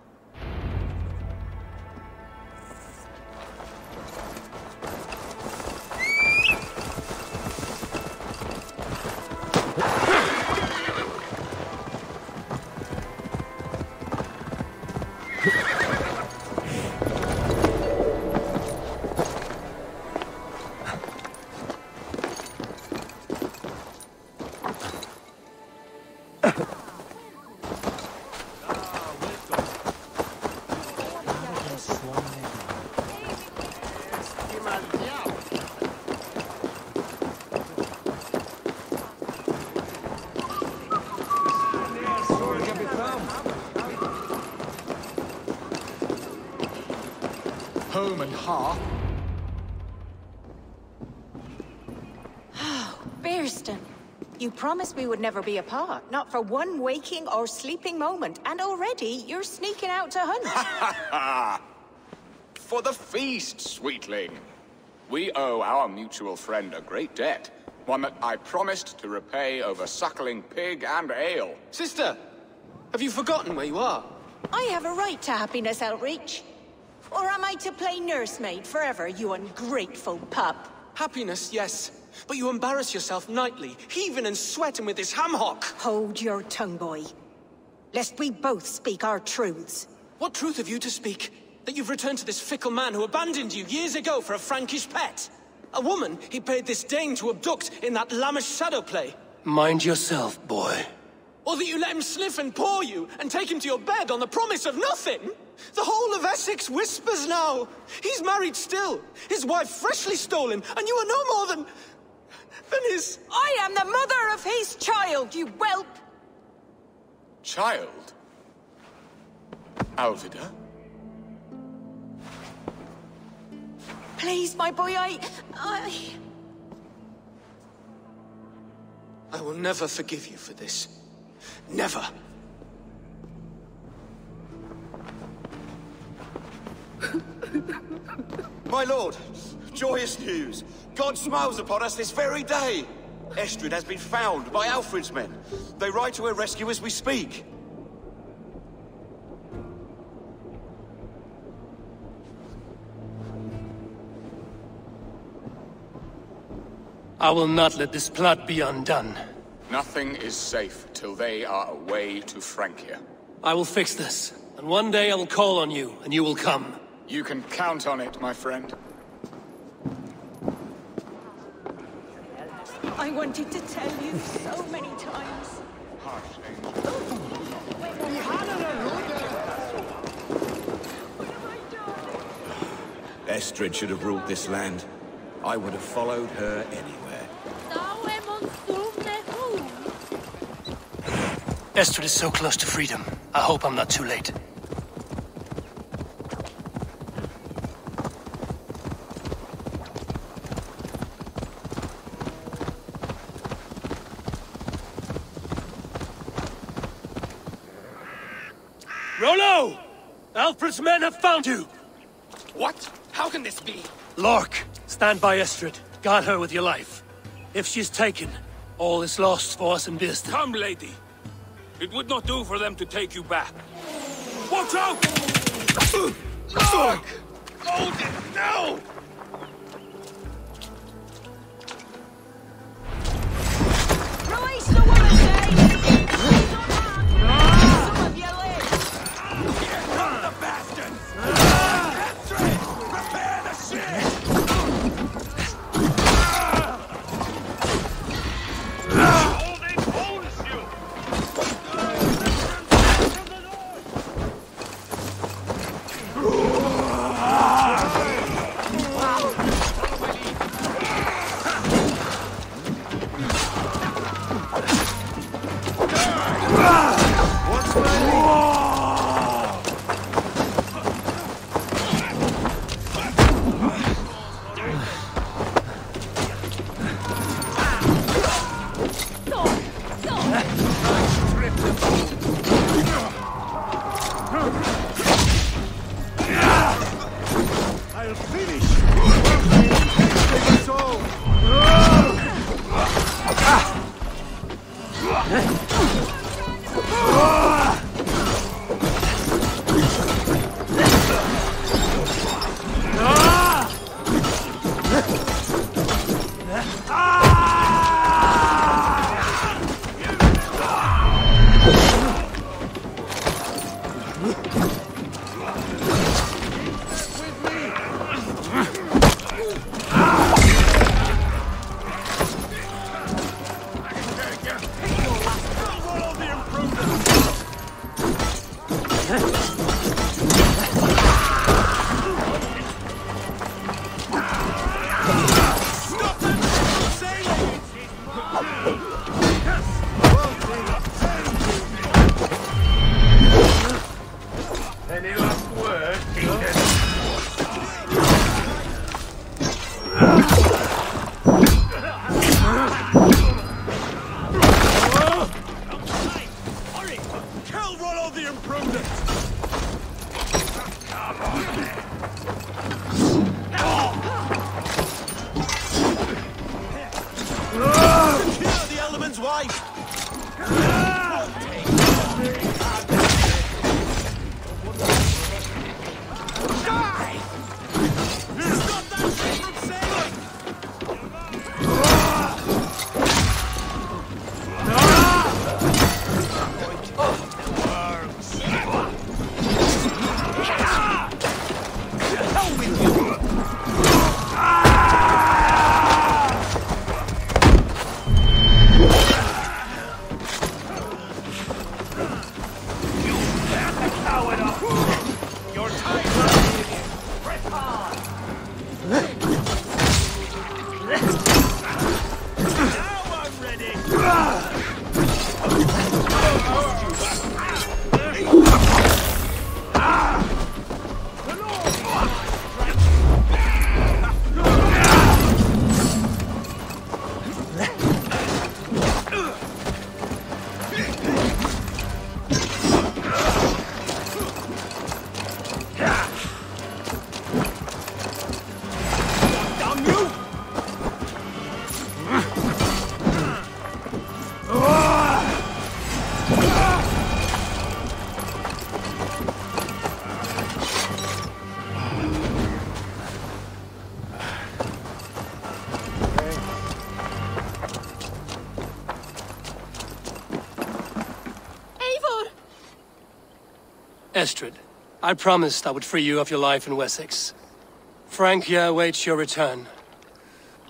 Promised we would never be apart, not for one waking or sleeping moment, and already you're sneaking out to hunt. *laughs* For the feast, sweetling. We owe our mutual friend a great debt. One that I promised to repay over suckling pig and ale. Sister, have you forgotten where you are? I have a right to happiness outreach. Or am I to play nursemaid forever, you ungrateful pup? Happiness, yes. But you embarrass yourself nightly, heaving and sweating with this ham hock. Hold your tongue, boy. Lest we both speak our truths. What truth have you to speak? That you've returned to this fickle man who abandoned you years ago for a Frankish pet? A woman he paid this Dane to abduct in that lammish shadow play? Mind yourself, boy. Or that you let him sniff and paw you and take him to your bed on the promise of nothing? The whole of Essex whispers now. He's married still. His wife freshly stolen, and you are no more than... than his... I am the mother of his child, you whelp! Child? Alvida? Please, my boy, I... I... I will never forgive you for this. Never. *laughs* My lord, joyous news. God smiles upon us this very day. Estrid has been found by Alfred's men. They ride to her rescue as we speak. I will not let this plot be undone. Nothing is safe till they are away to Francia. I will fix this, and one day I will call on you, and you will come. You can count on it, my friend. I wanted to tell you so many times. Harsh name. What am I doing? Estrid should have ruled this land. I would have followed her anywhere. Estrid is so close to freedom. I hope I'm not too late. Rollo! Alfred's men have found you! What? How can this be? Lark, stand by Estrid. Guard her with your life. If she's taken, all is lost for us in Birstan. Come, lady. It would not do for them to take you back. Watch out! Lork! Hold it Estrid, I promised I would free you of your life in Wessex. Francia awaits your return.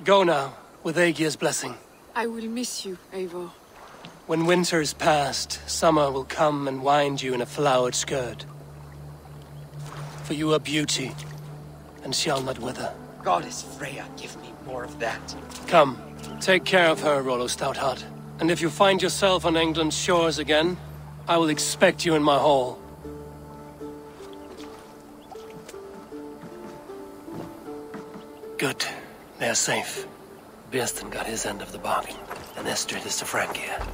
Go now, with Aegir's blessing. I will miss you, Eivor. When winter is past, summer will come and wind you in a flowered skirt. For you are beauty, and shall not wither. Goddess Freya, give me more of that. Come, take care of her, Rollo Stoutheart. And if you find yourself on England's shores again, I will expect you in my hall. Good. They're safe. Birstan got his end of the bargain, and Estrid is to Francia.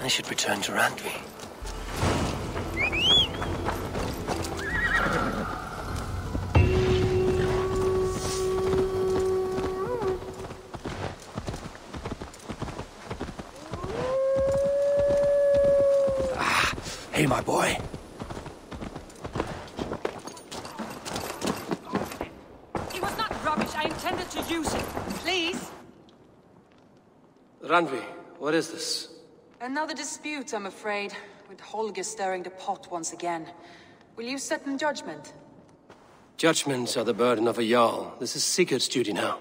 I should return to Randvi. Ah, Hey, my boy. It was not rubbish. I intended to use it. Please? Randvi, what is this? Another dispute, I'm afraid, with Holger stirring the pot once again. Will you sit in judgment? Judgments are the burden of a Jarl. This is Sigurd's duty now.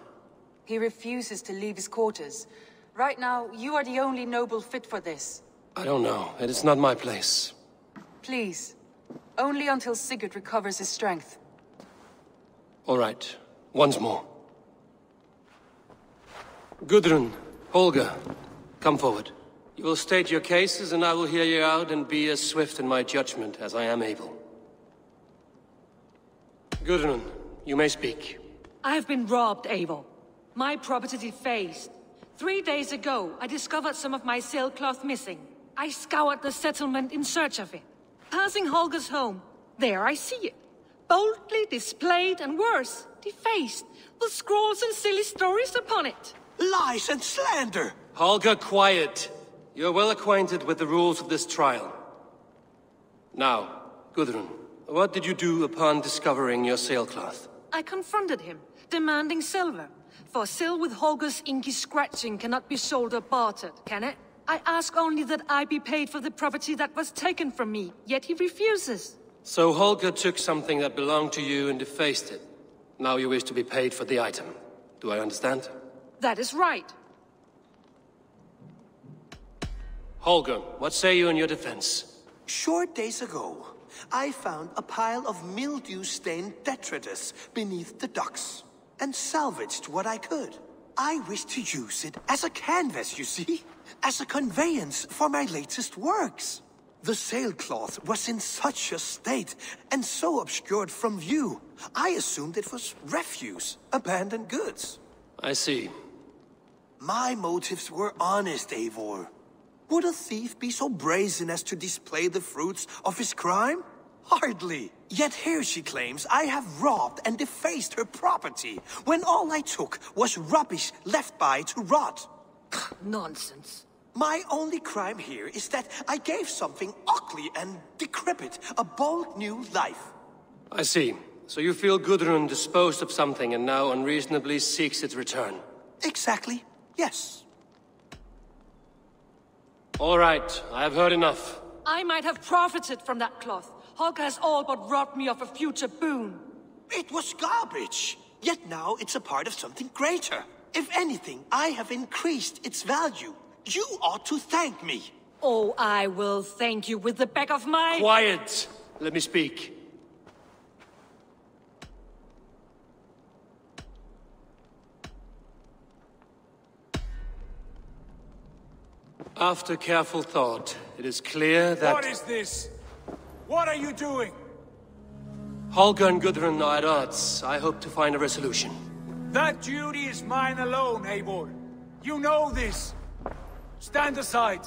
He refuses to leave his quarters. Right now, you are the only noble fit for this. I don't know. It is not my place. Please. Only until Sigurd recovers his strength. All right. Once more. Gudrun, Holger, come forward. You will state your cases, and I will hear you out and be as swift in my judgment as I am able. Gudrun, you may speak. I have been robbed, Abel. My property defaced. Three days ago, I discovered some of my sailcloth missing. I scoured the settlement in search of it. Passing Holger's home, there I see it. Boldly displayed and worse, defaced, with scrawls and silly stories upon it. Lies and slander! Holger, quiet. You're well acquainted with the rules of this trial. Now, Gudrun, what did you do upon discovering your sailcloth? I confronted him, demanding silver. For sil with Holger's inky scratching cannot be sold or bartered, can it? I ask only that I be paid for the property that was taken from me, yet he refuses. So Holger took something that belonged to you and defaced it. Now you wish to be paid for the item. Do I understand? That is right. Holger, what say you in your defense? Short days ago, I found a pile of mildew-stained detritus beneath the docks, and salvaged what I could. I wish to use it as a canvas, you see? As a conveyance for my latest works. The sailcloth was in such a state, and so obscured from view, I assumed it was refuse, abandoned goods. I see. My motives were honest, Eivor. Would a thief be so brazen as to display the fruits of his crime? Hardly. Yet here she claims I have robbed and defaced her property, when all I took was rubbish left by to rot. *laughs* Nonsense. My only crime here is that I gave something ugly and decrepit a bold new life. I see. So you feel Gudrun disposed of something and now unreasonably seeks its return. Exactly. Yes. All right, I have heard enough. I might have profited from that cloth. Holger has all but robbed me of a future boon. It was garbage. Yet now it's a part of something greater. If anything, I have increased its value. You ought to thank me. Oh, I will thank you with the back of my... Quiet! Let me speak. After careful thought, it is clear that... What is this? What are you doing? Holger and Gudrun are at odds. I hope to find a resolution. That duty is mine alone, Eivor. You know this. Stand aside.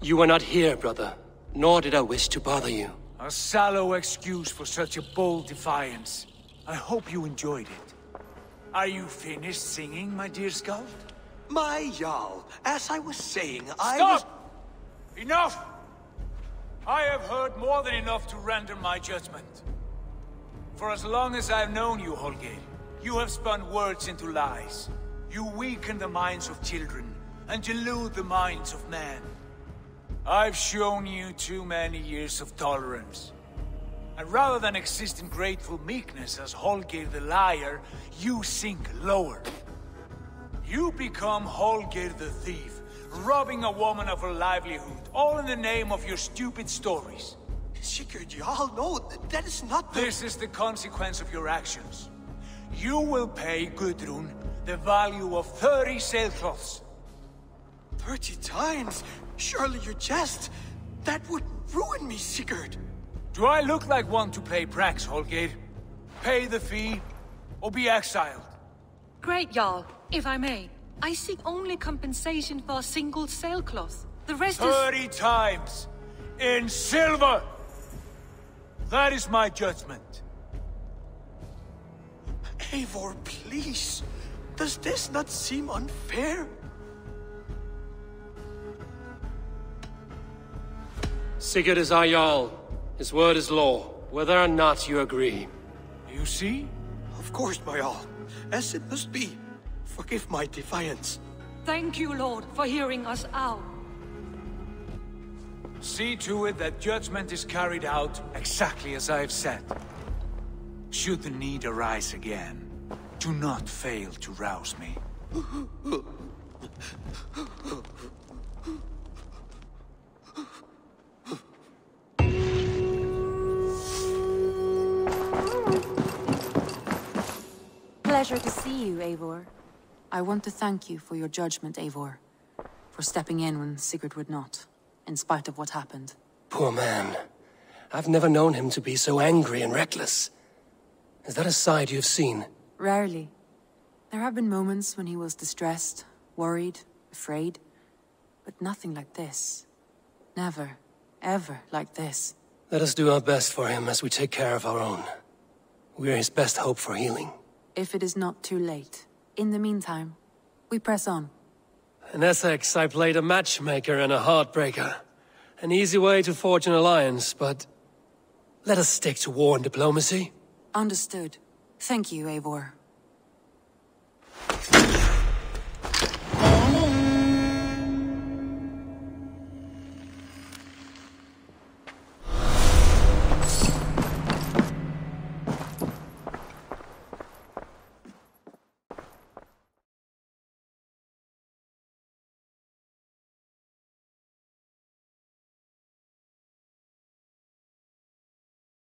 You were not here, brother. Nor did I wish to bother you. A sallow excuse for such a bold defiance. I hope you enjoyed it. Are you finished singing, my dear Skald? My Jarl, as I was saying, I Stop! was... Enough! I have heard more than enough to render my judgment. For as long as I've known you, Holger, you have spun words into lies. You weaken the minds of children and delude the minds of men. I've shown you too many years of tolerance. And rather than exist in grateful meekness as Holger the liar, you sink lower. You become Holger the thief, robbing a woman of her livelihood, all in the name of your stupid stories. Sigurd, you all know that, that is not the... This is the consequence of your actions. You will pay Gudrun the value of 30 sailcloths. Thirty times? Surely you jest. That would ruin me, Sigurd. Do I look like one to play pranks, Holger? Pay the fee, or be exiled. Great, Jarl. If I may, I seek only compensation for a single sailcloth. The rest is... Thirty times! In silver! That is my judgment. Eivor, please. Does this not seem unfair? Sigurd is our Jarl. His word is law, whether or not you agree. You see? Of course, my all. As it must be. Forgive my defiance. Thank you, Lord, for hearing us out. See to it that judgment is carried out exactly as I have said. Should the need arise again, do not fail to rouse me. *laughs* Pleasure to see you, Eivor. I want to thank you for your judgment, Eivor. For stepping in when Sigurd would not, in spite of what happened. Poor man. I've never known him to be so angry and reckless. Is that a side you've seen? Rarely. There have been moments when he was distressed, worried, afraid. But nothing like this. Never, ever like this. Let us do our best for him as we take care of our own. We're his best hope for healing. If it is not too late. In the meantime, we press on. In Essex, I played a matchmaker and a heartbreaker. An easy way to forge an alliance, but... Let us stick to war and diplomacy. Understood. Thank you, Eivor.